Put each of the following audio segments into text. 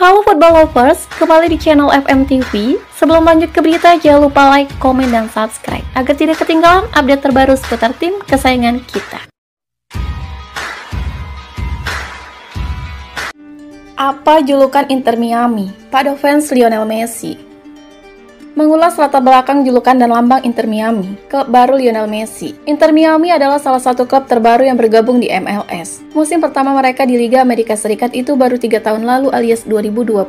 Halo football lovers, kembali di channel FMTV. Sebelum lanjut ke berita, jangan lupa like, komen, dan subscribe agar tidak ketinggalan update terbaru seputar tim kesayangan kita. Apa julukan Inter Miami pada fans Lionel Messi? Mengulas latar belakang julukan dan lambang Inter Miami, klub baru Lionel Messi. Inter Miami adalah salah satu klub terbaru yang bergabung di MLS. Musim pertama mereka di Liga Amerika Serikat itu baru tiga tahun lalu alias 2020.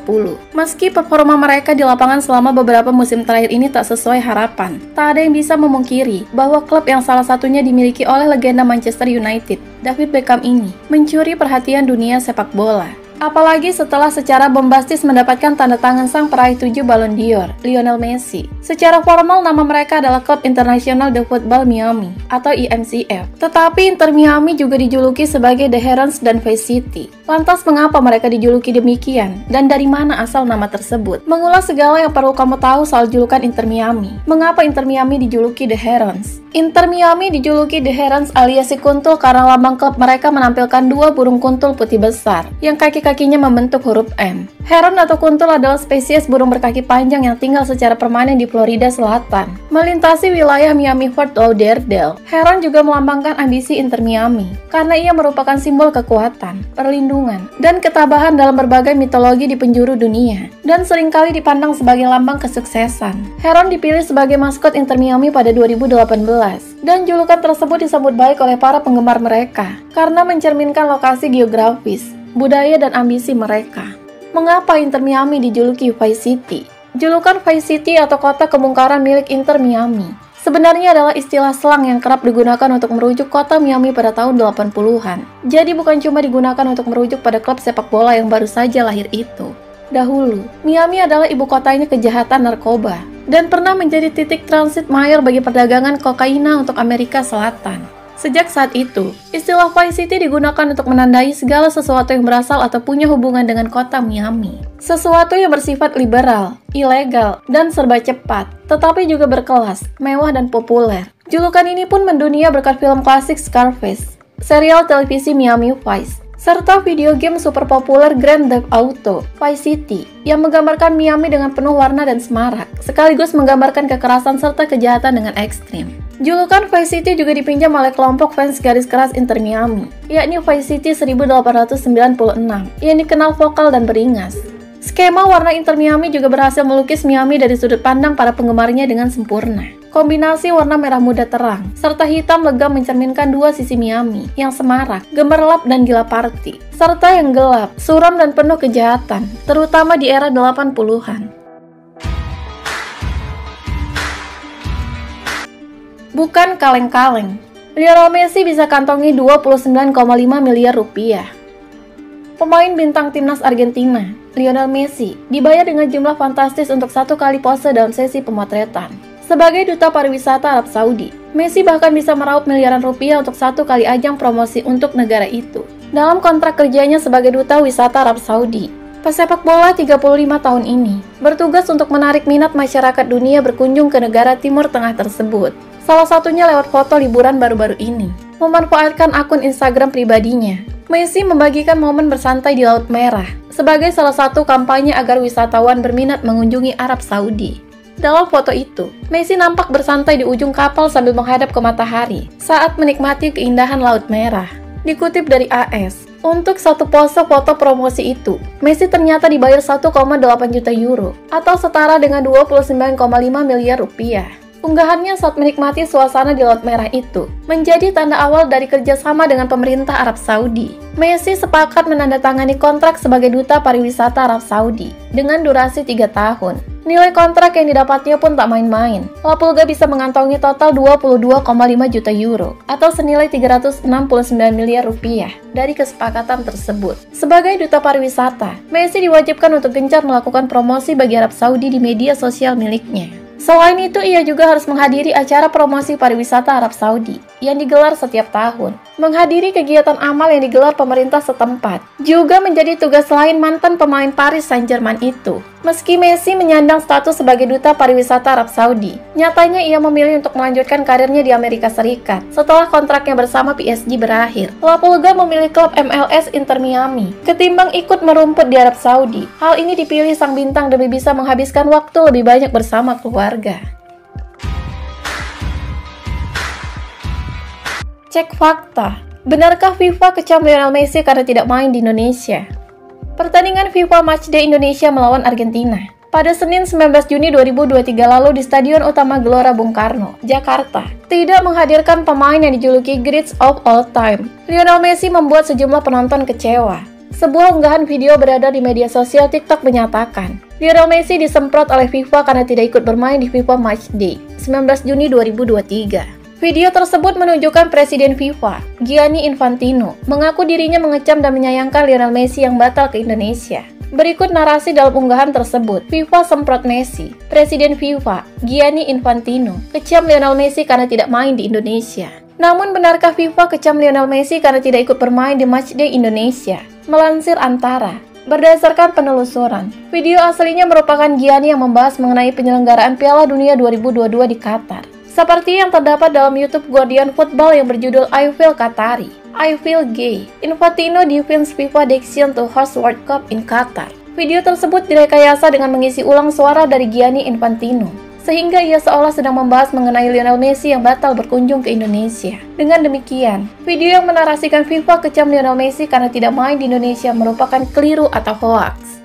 Meski performa mereka di lapangan selama beberapa musim terakhir ini tak sesuai harapan, tak ada yang bisa memungkiri bahwa klub yang salah satunya dimiliki oleh legenda Manchester United, David Beckham ini, mencuri perhatian dunia sepak bola. Apalagi setelah secara bombastis mendapatkan tanda tangan sang peraih tujuh Ballon d'Or, Lionel Messi. Secara formal nama mereka adalah Klub Internasional de Football Miami atau IMCF. Tetapi Inter Miami juga dijuluki sebagai The Herons dan Vice City. Lantas mengapa mereka dijuluki demikian dan dari mana asal nama tersebut? Mengulas segala yang perlu kamu tahu soal julukan Inter Miami. Mengapa Inter Miami dijuluki The Herons? Inter Miami dijuluki The Herons alias si kuntul karena lambang klub mereka menampilkan dua burung kuntul putih besar yang kaki kakinya membentuk huruf M. Heron atau kuntul adalah spesies burung berkaki panjang yang tinggal secara permanen di Florida Selatan. Melintasi wilayah Miami Fort Lauderdale, Heron juga melambangkan ambisi Inter Miami karena ia merupakan simbol kekuatan, perlindungan, dan ketabahan dalam berbagai mitologi di penjuru dunia dan sering kali dipandang sebagai lambang kesuksesan. Heron dipilih sebagai maskot Inter Miami pada 2018 dan julukan tersebut disambut baik oleh para penggemar mereka karena mencerminkan lokasi geografis budaya dan ambisi mereka. Mengapa Inter Miami dijuluki Vice City? Julukan Vice City atau kota kemungkaran milik Inter Miami sebenarnya adalah istilah slang yang kerap digunakan untuk merujuk kota Miami pada tahun 80-an. Jadi bukan cuma digunakan untuk merujuk pada klub sepak bola yang baru saja lahir itu. Dahulu, Miami adalah ibu kotanya kejahatan narkoba dan pernah menjadi titik transit mayor bagi perdagangan kokaina untuk Amerika Selatan. Sejak saat itu, istilah Vice City digunakan untuk menandai segala sesuatu yang berasal atau punya hubungan dengan kota Miami. Sesuatu yang bersifat liberal, ilegal, dan serba cepat, tetapi juga berkelas, mewah dan populer. Julukan ini pun mendunia berkat film klasik Scarface, serial televisi Miami Vice, serta video game super populer Grand Theft Auto Vice City yang menggambarkan Miami dengan penuh warna dan semarak, sekaligus menggambarkan kekerasan serta kejahatan dengan ekstrim. Julukan Vice City juga dipinjam oleh kelompok fans garis keras Inter Miami, yakni Vice City 1896, yang dikenal vokal dan beringas. Skema warna Inter Miami juga berhasil melukis Miami dari sudut pandang para penggemarnya dengan sempurna. Kombinasi warna merah muda terang, serta hitam legam mencerminkan dua sisi Miami, yang semarak, gemerlap dan gila party, serta yang gelap, suram dan penuh kejahatan, terutama di era 80-an. Bukan kaleng-kaleng, Lionel Messi bisa kantongi 29,5 miliar rupiah. Pemain bintang timnas Argentina, Lionel Messi, dibayar dengan jumlah fantastis untuk satu kali pose dalam sesi pemotretan. Sebagai duta pariwisata Arab Saudi, Messi bahkan bisa meraup miliaran rupiah untuk satu kali ajang promosi untuk negara itu. Dalam kontrak kerjanya sebagai duta wisata Arab Saudi, pesepak bola 35 tahun ini bertugas untuk menarik minat masyarakat dunia berkunjung ke negara Timur Tengah tersebut. Salah satunya lewat foto liburan baru-baru ini. Memanfaatkan akun Instagram pribadinya, Messi membagikan momen bersantai di Laut Merah sebagai salah satu kampanye agar wisatawan berminat mengunjungi Arab Saudi. Dalam foto itu, Messi nampak bersantai di ujung kapal sambil menghadap ke matahari saat menikmati keindahan Laut Merah. Dikutip dari AS, untuk satu pose foto promosi itu, Messi ternyata dibayar 1,8 juta euro atau setara dengan 29,5 miliar rupiah. Unggahannya saat menikmati suasana di Laut Merah itu menjadi tanda awal dari kerjasama dengan pemerintah Arab Saudi. Messi sepakat menandatangani kontrak sebagai duta pariwisata Arab Saudi dengan durasi 3 tahun. Nilai kontrak yang didapatnya pun tak main-main. Lapulga bisa mengantongi total 22,5 juta euro atau senilai 369 miliar rupiah dari kesepakatan tersebut. Sebagai duta pariwisata, Messi diwajibkan untuk gencar melakukan promosi bagi Arab Saudi di media sosial miliknya. Selain itu, ia juga harus menghadiri acara promosi pariwisata Arab Saudi yang digelar setiap tahun. Menghadiri kegiatan amal yang digelar pemerintah setempat juga menjadi tugas lain mantan pemain Paris Saint-Germain itu. Meski Messi menyandang status sebagai duta pariwisata Arab Saudi, nyatanya ia memilih untuk melanjutkan karirnya di Amerika Serikat setelah kontraknya bersama PSG berakhir. Lapulga memilih klub MLS Inter Miami ketimbang ikut merumput di Arab Saudi. Hal ini dipilih sang bintang demi bisa menghabiskan waktu lebih banyak bersama keluarga. Cek fakta. Benarkah FIFA kecam Lionel Messi karena tidak main di Indonesia? Pertandingan FIFA Matchday Indonesia melawan Argentina pada Senin 19 Juni 2023 lalu di Stadion Utama Gelora Bung Karno, Jakarta, tidak menghadirkan pemain yang dijuluki Greats of All Time. Lionel Messi membuat sejumlah penonton kecewa. Sebuah unggahan video berada di media sosial TikTok menyatakan, Lionel Messi disemprot oleh FIFA karena tidak ikut bermain di FIFA Matchday 19 Juni 2023. Video tersebut menunjukkan Presiden FIFA, Gianni Infantino, mengaku dirinya mengecam dan menyayangkan Lionel Messi yang batal ke Indonesia. Berikut narasi dalam unggahan tersebut. FIFA semprot Messi. Presiden FIFA, Gianni Infantino, kecam Lionel Messi karena tidak main di Indonesia. Namun benarkah FIFA kecam Lionel Messi karena tidak ikut bermain di Matchday Indonesia? Melansir Antara, Berdasarkan penelusuran, video aslinya merupakan Gianni yang membahas mengenai penyelenggaraan Piala Dunia 2022 di Qatar. Seperti yang terdapat dalam YouTube Guardian Football yang berjudul I Feel Qatari, I Feel Gay, Infantino defends FIFA decision to host World Cup in Qatar. Video tersebut direkayasa dengan mengisi ulang suara dari Gianni Infantino, sehingga ia seolah sedang membahas mengenai Lionel Messi yang batal berkunjung ke Indonesia. Dengan demikian, video yang menarasikan FIFA kecam Lionel Messi karena tidak main di Indonesia merupakan keliru atau hoax.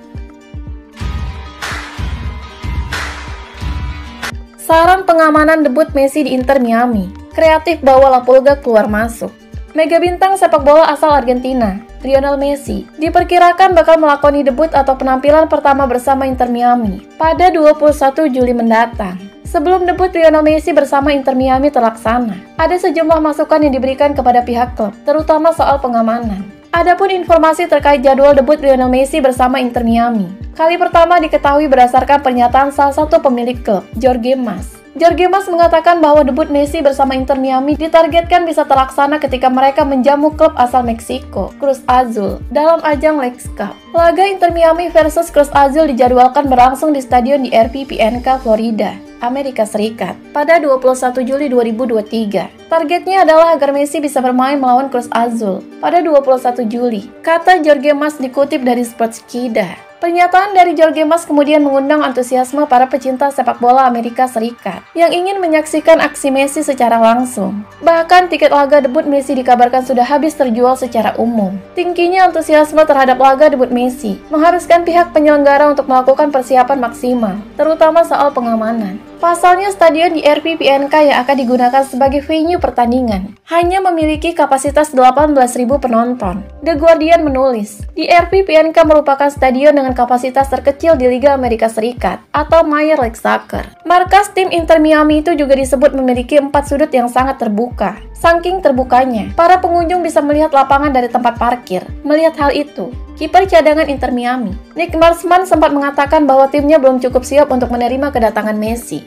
Saran pengamanan debut Messi di Inter Miami. Kreatif bawa Lapulga keluar masuk. Mega bintang sepak bola asal Argentina, Lionel Messi, diperkirakan bakal melakoni debut atau penampilan pertama bersama Inter Miami pada 21 Juli mendatang. Sebelum debut Lionel Messi bersama Inter Miami terlaksana, ada sejumlah masukan yang diberikan kepada pihak klub, terutama soal pengamanan. Adapun informasi terkait jadwal debut Lionel Messi bersama Inter Miami, Kali pertama diketahui berdasarkan pernyataan salah satu pemilik klub, Jorge Mas. Jorge Mas mengatakan bahwa debut Messi bersama Inter Miami ditargetkan bisa terlaksana ketika mereka menjamu klub asal Meksiko, Cruz Azul, dalam ajang Leagues Cup. Laga Inter Miami versus Cruz Azul dijadwalkan berlangsung di stadion di RPPNK Florida, Amerika Serikat, pada 21 Juli 2023. Targetnya adalah agar Messi bisa bermain melawan Cruz Azul pada 21 Juli, kata Jorge Mas dikutip dari Sportskida. Pernyataan dari Jorge Mas kemudian mengundang antusiasme para pecinta sepak bola Amerika Serikat yang ingin menyaksikan aksi Messi secara langsung. Bahkan tiket laga debut Messi dikabarkan sudah habis terjual secara umum. Tingginya antusiasme terhadap laga debut Messi mengharuskan pihak penyelenggara untuk melakukan persiapan maksimal, terutama soal pengamanan. Pasalnya stadion di RPPNK yang akan digunakan sebagai venue pertandingan hanya memiliki kapasitas 18.000 penonton. The Guardian menulis, di RPPNK merupakan stadion dengan kapasitas terkecil di Liga Amerika Serikat atau Major League Soccer. Markas tim Inter Miami itu juga disebut memiliki empat sudut yang sangat terbuka. Saking terbukanya, para pengunjung bisa melihat lapangan dari tempat parkir. Melihat hal itu, kiper cadangan Inter Miami, Nick Marsman sempat mengatakan bahwa timnya belum cukup siap untuk menerima kedatangan Messi.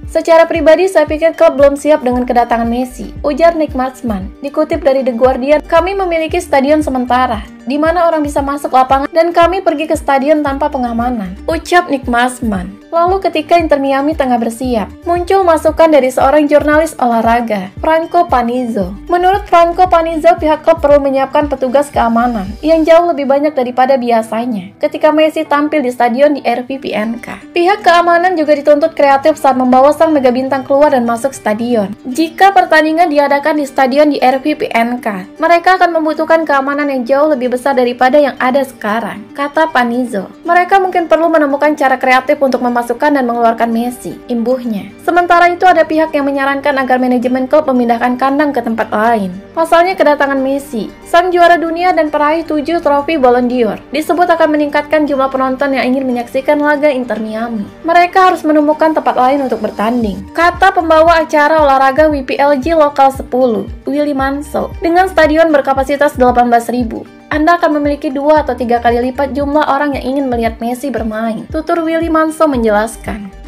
Secara pribadi, saya pikir klub belum siap dengan kedatangan Messi, ujar Nick Marsman. Dikutip dari The Guardian, kami memiliki stadion sementara, di mana orang bisa masuk lapangan dan kami pergi ke stadion tanpa pengamanan, ucap Nick Marsman. Lalu ketika Inter Miami tengah bersiap, muncul masukan dari seorang jurnalis olahraga, Franco Panizzo. Menurut Franco Panizzo, pihak klub perlu menyiapkan petugas keamanan yang jauh lebih banyak daripada biasanya ketika Messi tampil di stadion di RPPNK. Pihak keamanan juga dituntut kreatif saat membawa sang mega bintang keluar dan masuk stadion. Jika pertandingan diadakan di stadion di RPPNK, mereka akan membutuhkan keamanan yang jauh lebih besar daripada yang ada sekarang, kata Panizzo. Mereka mungkin perlu menemukan cara kreatif untuk memasukkan dan mengeluarkan Messi, imbuhnya. Sementara itu ada pihak yang menyarankan agar manajemen klub memindahkan kandang ke tempat lain. Pasalnya kedatangan Messi, sang juara dunia dan peraih 7 trofi Ballon d'Or, disebut akan meningkatkan jumlah penonton yang ingin menyaksikan laga Inter Miami. Mereka harus menemukan tempat lain untuk bertanding. Kata pembawa acara olahraga WPLG Lokal 10, Willy Manso, dengan stadion berkapasitas 18.000. Anda akan memiliki dua atau tiga kali lipat jumlah orang yang ingin melihat Messi bermain. Tutur Willy Manso menjelaskan.